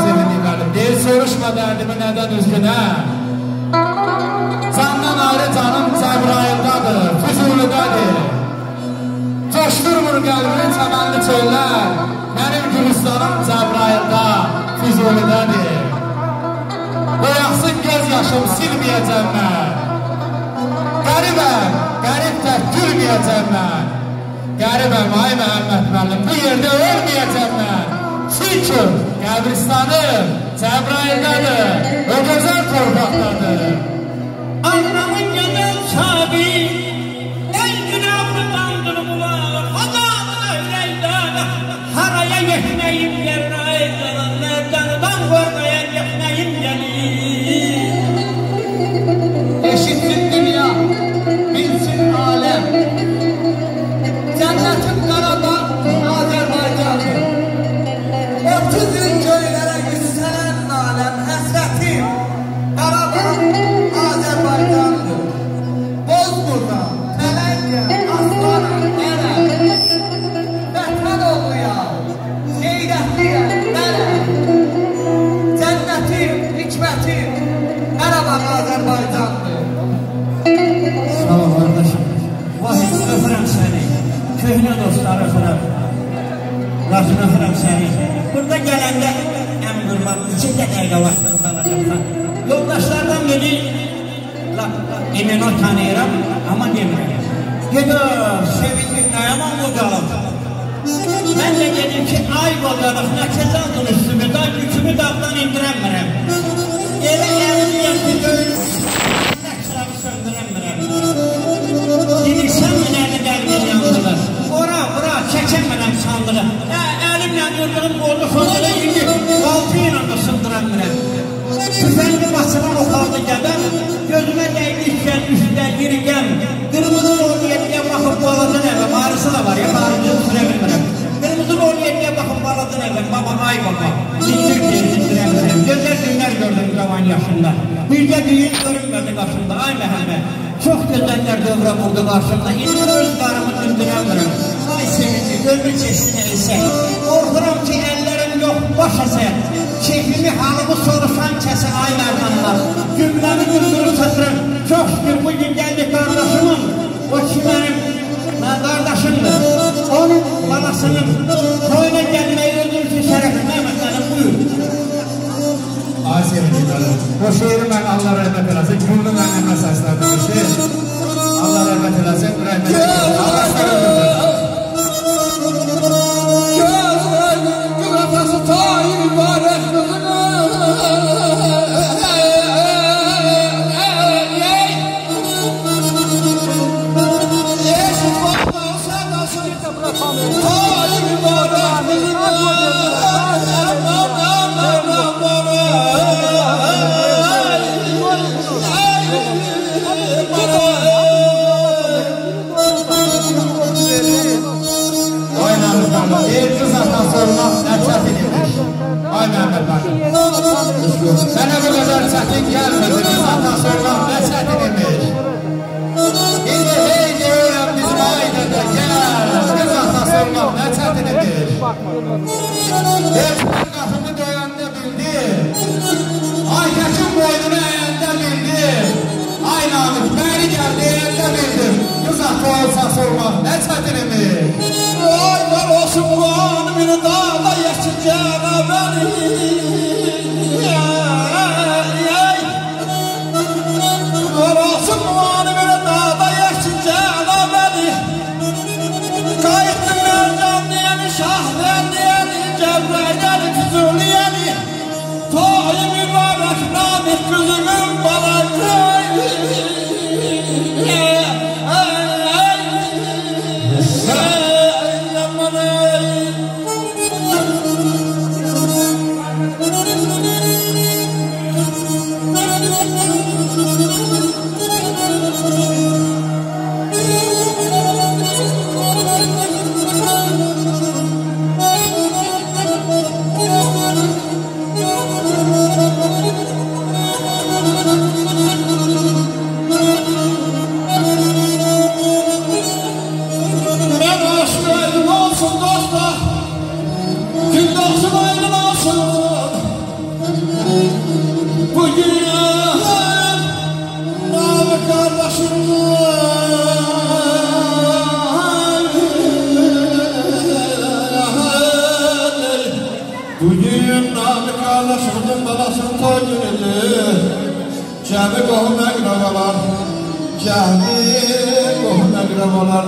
Sevindim benim. Değil soruşma derdimi neden üzgüne. Senden ayrı canım Cebrail'dadır, Füzuli'dedir. Coşturmur qəlbini çəmənli çöllər, mənim gülüstanım Cəbraildə, Füzuli'dədir. Boyaxsın göz yaşım silməyəcəm mən. Qəribəm, qərib tək gülməyəcəm mən. Qəribəm, ay Məhəmməd müəllim, bu yerdə ölməyəcəm mən. Çünki qəbristanım Cəbraildədir, o gözəl torpaqdadır. Anlamın yanım sabi En günahlı bandını bular Hadanın öyleyden Haraya yetmeyim yerine Razın öpürəm seni. Burada gələndə Əm qurban iki dəqiqə vaxtında alacaqsan Yoldaşlardan biri Laf, emin o tanıyıram ama demirəm Gedir, sevindim, nəyəman bu qalım Ben de dedim ki ay bakalım ne kazandın üstümü da yükümü dağdan indiremmirem. Eve elim yaptı göğün. Kaldı gedem. Gözüme değdi işken üstte girgem. Kırmızı rol yetkiye bakıp balazın eve. Marısı da var ya marıcı sürebilmirem. Kırmızı rol yetkiye bakıp balazın eve. Baba ay baba. Zindir diye zindiremmirem. Güzel günler gördüm zaman yaşında. Bir de düğün görünmedi karşımda. Ay Mehmet. Çok güzeller dövre buldu karşımda. İndir öz karımı dindiremmirem. Ay sevinci ömür çeşsin else. Korkuram ki ellerim yok baş eser. Keyfimi halımı soruşan kesin ay merdanlar. Cümlemi güldürüp satırım. Çok şükür bugün geldi kardeşimin. O ki benim ben kardeşimdir. Onun babasının toyuna gelmeyi ödül ki şerefim Mehmet Hanım buyur. Ay sevindim benim. Bu şiiri ben Allah rahmet eylesin, gülüm anneme seslendim işi. Allah rahmet eylesin, rahmet eylesin. Geçmen kapımı doyanda bildi. Ay yaşım boynunu bildi. Ay Namık beni geldi eğende bildim. Kız atan olsa sormak Namık kardeşimizin balasının toy günüdür. Cəmi qohum əqrabalar Cəmi qohum əqrabalar